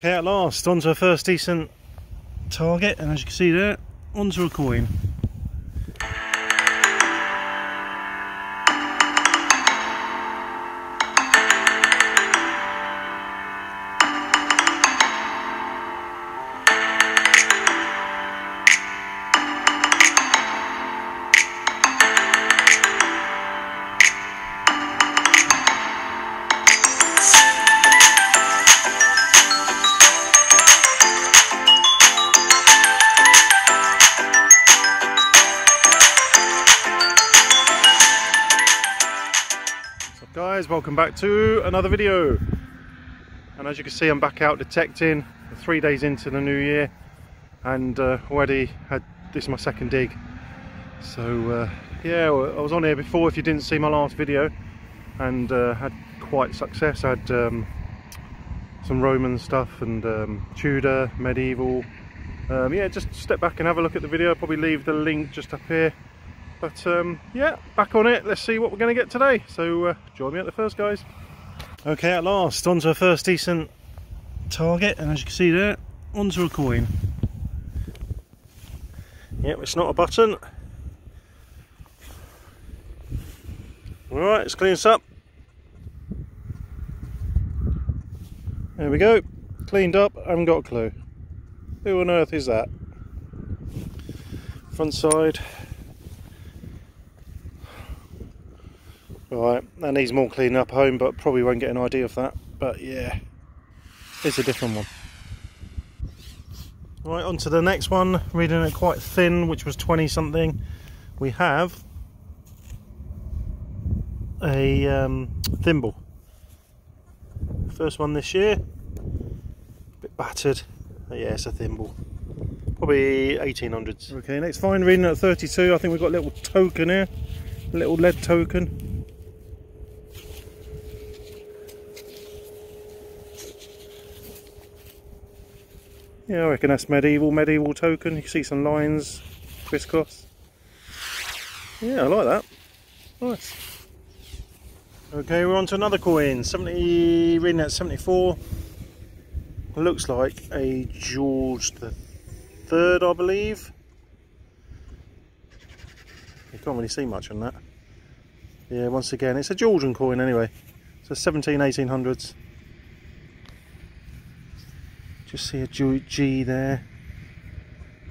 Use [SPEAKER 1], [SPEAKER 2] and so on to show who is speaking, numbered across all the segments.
[SPEAKER 1] Okay, at last, onto a first decent target, and as you can see there, onto a coin. Welcome back to another video. And as you can see I'm back out detecting, three days into the new year and uh, already had, this is my second dig. So uh, yeah, I was on here before if you didn't see my last video and uh, had quite success. I had um, some Roman stuff and um, Tudor, medieval. Um, yeah, just step back and have a look at the video. I'll probably leave the link just up here but um, yeah back on it. Let's see what we're going to get today. So uh, join me at the first guys. Okay at last onto a first decent target. And as you can see there onto a coin. Yep it's not a button. All right let's clean this up. There we go. Cleaned up I haven't got a clue. Who on earth is that? Front side Right, that needs more cleaning up home, but probably won't get an idea of that. But yeah, it's a different one. Right, on to the next one, reading it quite thin, which was 20 something. We have a um, thimble. First one this year, a bit battered. But yeah, it's a thimble. Probably 1800s. Okay, next fine, reading at 32. I think we've got a little token here, a little lead token. Yeah, I reckon that's medieval, medieval token. You can see some lines crisscross. Yeah, I like that. Nice. Okay, we're on to another coin. 70, reading at 74. Looks like a George the Third, I believe. You can't really see much on that. Yeah, once again, it's a Georgian coin anyway. So 17, 1800s. Just see a G there.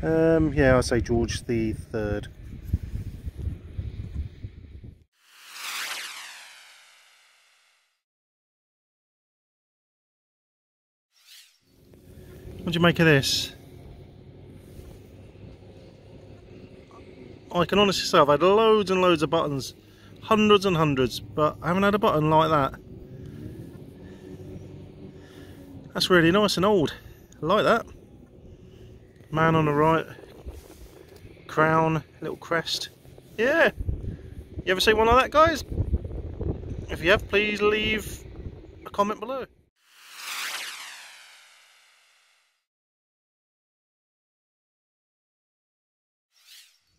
[SPEAKER 1] Um, yeah, I'd say George the Third. What do you make of this? I can honestly say I've had loads and loads of buttons, hundreds and hundreds, but I haven't had a button like that. That's really nice and old. I like that. Man on the right. Crown, little crest. Yeah. You ever see one like that, guys? If you have, please leave a comment below.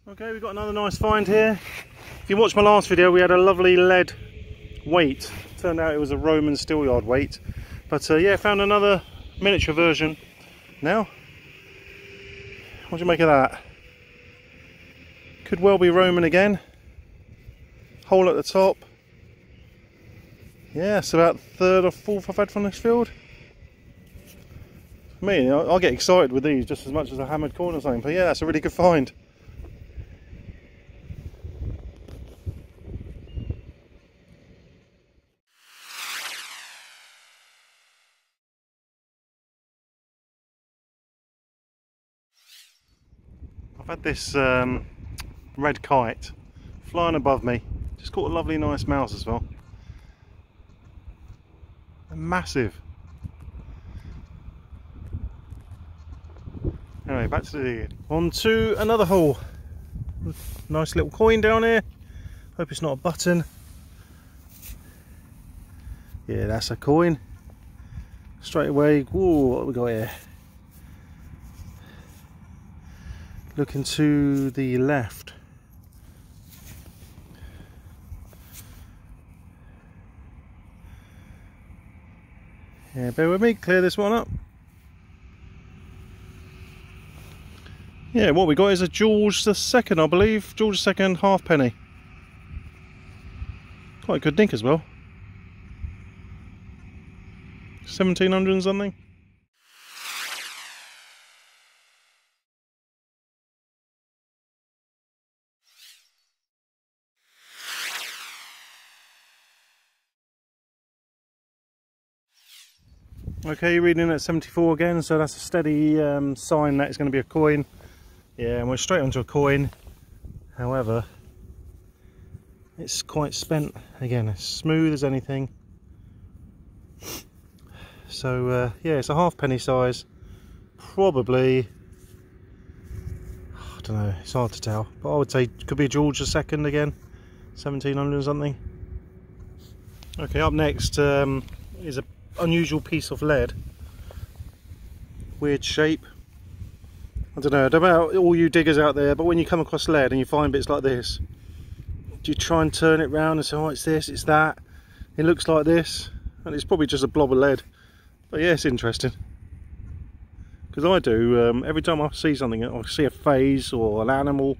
[SPEAKER 1] Okay, we've got another nice find here. If you watched my last video, we had a lovely lead weight. Turned out it was a Roman Steelyard weight. But uh, yeah, found another miniature version now. What do you make of that? Could well be Roman again. Hole at the top. Yeah, it's about third or fourth I've had from this field. Me, I'll get excited with these just as much as a hammered corner or something. But yeah, that's a really good find. I've had this um, red kite flying above me. Just caught a lovely nice mouse as well. Massive. Anyway, back to the. On to another hole. Nice little coin down here. Hope it's not a button. Yeah, that's a coin. Straight away, whoa, what have we got here? looking to the left. Yeah bear with me clear this one up. Yeah what we got is a George the second I believe. George the second halfpenny quite a good nick as well. 1700 and something. Okay, reading at 74 again, so that's a steady um, sign that it's going to be a coin. Yeah, and we're straight onto a coin. However, it's quite spent. Again, as smooth as anything. So, uh, yeah, it's a halfpenny size. Probably, I don't know, it's hard to tell. But I would say could be George II again, 1700 or something. Okay, up next um, is a unusual piece of lead. Weird shape. I don't know, I don't know about all you diggers out there, but when you come across lead and you find bits like this, do you try and turn it round and say, oh, it's this, it's that. It looks like this, and it's probably just a blob of lead. But yeah, it's interesting. Because I do, um, every time I see something, I see a phase or an animal.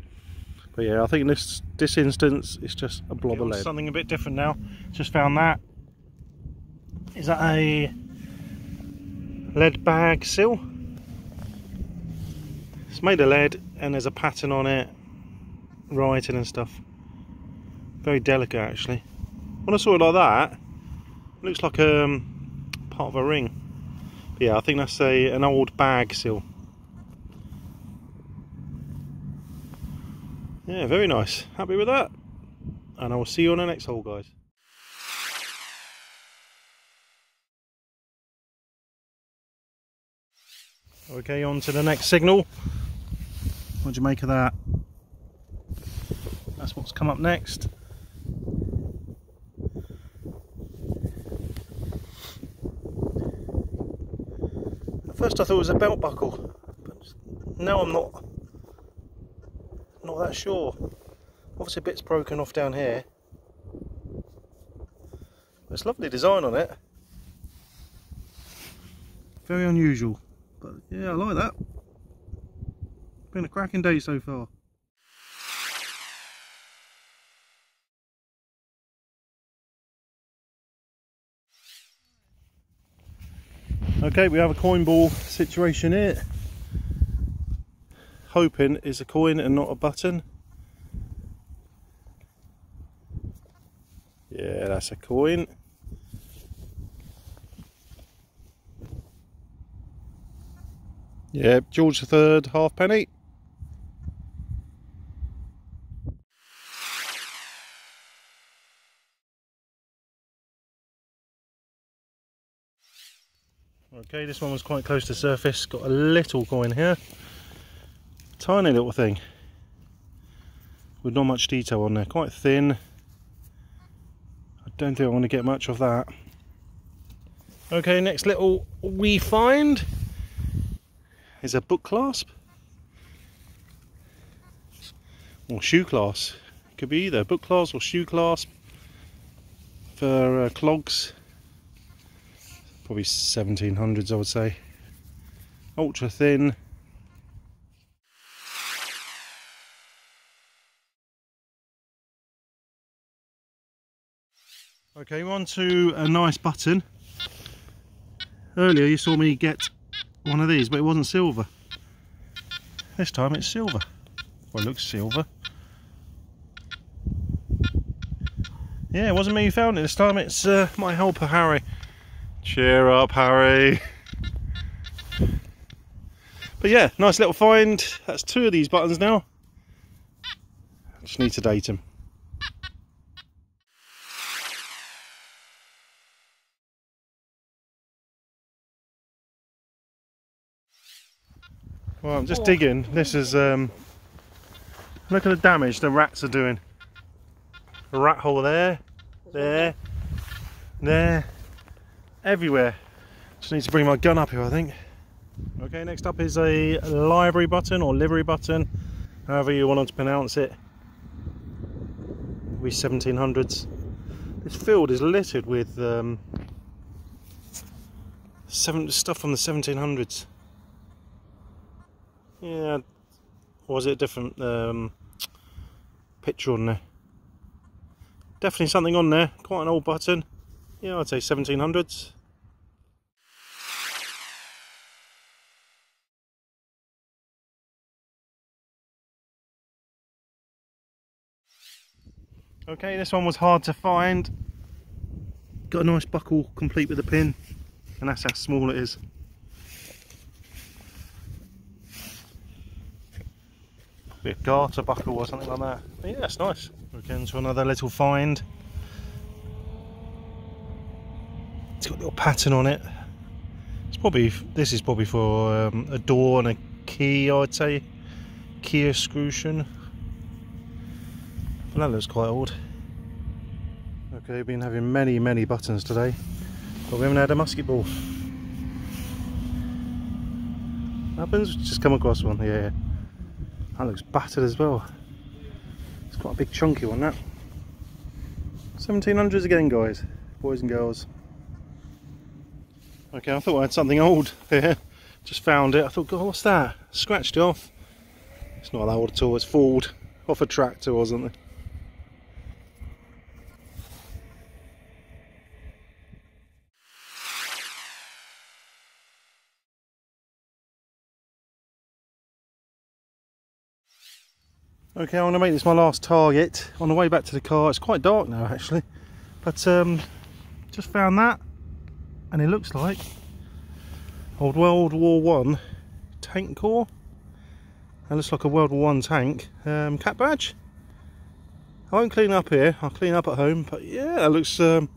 [SPEAKER 1] But yeah, I think in this, this instance, it's just a blob of lead. Something a bit different now. Just found that is that a lead bag seal? It's made of lead and there's a pattern on it, writing and stuff. Very delicate actually. When I saw it like that, it looks like a um, part of a ring. But yeah, I think that's a an old bag seal. Yeah, very nice. Happy with that. And I will see you on the next hole, guys. Okay, on to the next signal. What do you make of that? That's what's come up next. At first I thought it was a belt buckle, but now I'm not not that sure. Obviously a bit's broken off down here. There's lovely design on it. Very unusual. But yeah, I like that. Been a cracking day so far. Okay, we have a coin ball situation here. Hoping it's a coin and not a button. Yeah, that's a coin. Yeah, George III, halfpenny. Okay, this one was quite close to surface. Got a little coin here. Tiny little thing. With not much detail on there. Quite thin. I don't think I want to get much of that. Okay, next little we find is a book clasp or shoe clasp. Could be either book clasp or shoe clasp for uh, clogs. Probably 1700s, I would say. Ultra thin. Okay, on to a nice button. Earlier you saw me get one of these, but it wasn't silver. This time it's silver. Well, it looks silver. Yeah, it wasn't me who found it this time, it's uh, my helper Harry. Cheer up, Harry. But yeah, nice little find. That's two of these buttons now. Just need to date them. Well, I'm just digging. This is, um, look at the damage the rats are doing. A rat hole there, there, there, everywhere. Just need to bring my gun up here, I think. Okay, next up is a library button or livery button, however you want to pronounce it. We 1700s. This field is littered with um, seven, stuff from the 1700s. Yeah, was it a different um, picture on there? Definitely something on there. Quite an old button. Yeah, I'd say 1700s. Okay, this one was hard to find. Got a nice buckle complete with a pin, and that's how small it is. Be a garter buckle or something like that. But yeah, that's nice. We're getting to another little find. It's got a little pattern on it. It's probably this is probably for um, a door and a key, I'd say. Key escutcheon. Well, that looks quite old. Okay, we've been having many, many buttons today, but we haven't had a musket ball. Happens, just come across one, yeah. That looks battered as well. It's quite a big chunky one, that. 1700s again, guys, boys and girls. Okay, I thought I had something old here. Just found it. I thought, God, what's that? Scratched off. It's not that old at all. It's Ford off a tractor, wasn't it? Okay, I'm going to make this my last target. On the way back to the car, it's quite dark now actually, but um, just found that, and it looks like old World War One Tank Corps. That looks like a World War One tank um, cap badge. I won't clean up here. I'll clean up at home, but yeah, it looks um,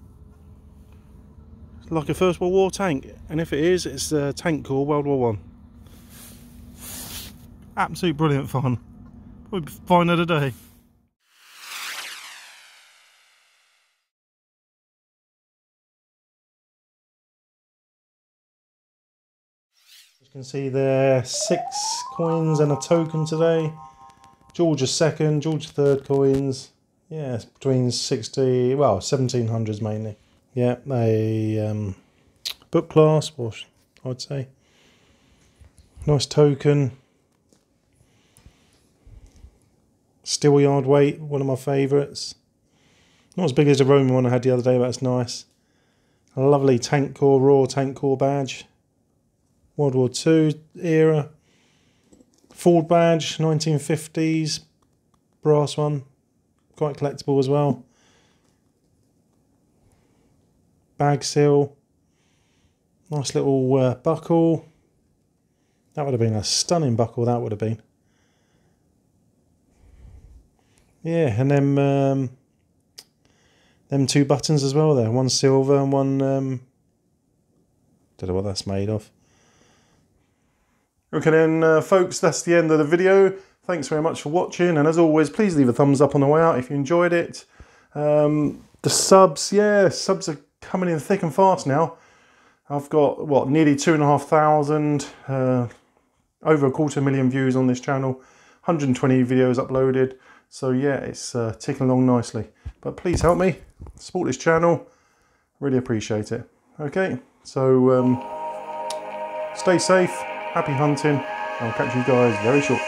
[SPEAKER 1] like a First World War tank, and if it is, it's a Tank Corps World War One. Absolute brilliant fun. We'll it a day. As you can see there, six coins and a token today. George's second, George's third coins. Yeah, it's between 60, well, 1700s mainly. Yeah, a um, book clasp, I'd say. Nice token. Steelyard weight, one of my favourites. Not as big as the Roman one I had the other day, but it's nice. A lovely Tank Corps, raw Tank Corps badge. World War II era. Ford badge, 1950s. Brass one. Quite collectible as well. Bag seal. Nice little uh, buckle. That would have been a stunning buckle, that would have been. Yeah, and then um, them two buttons as well there. One silver and one um, don't know what that's made of. Okay then uh, folks, that's the end of the video. Thanks very much for watching and as always please leave a thumbs up on the way out if you enjoyed it. Um, the subs, yeah, subs are coming in thick and fast now. I've got what nearly two and a half thousand, uh, over a quarter million views on this channel, 120 videos uploaded. So yeah, it's uh, ticking along nicely. But please help me, support this channel, really appreciate it. Okay, so um, stay safe, happy hunting, I'll catch you guys very short.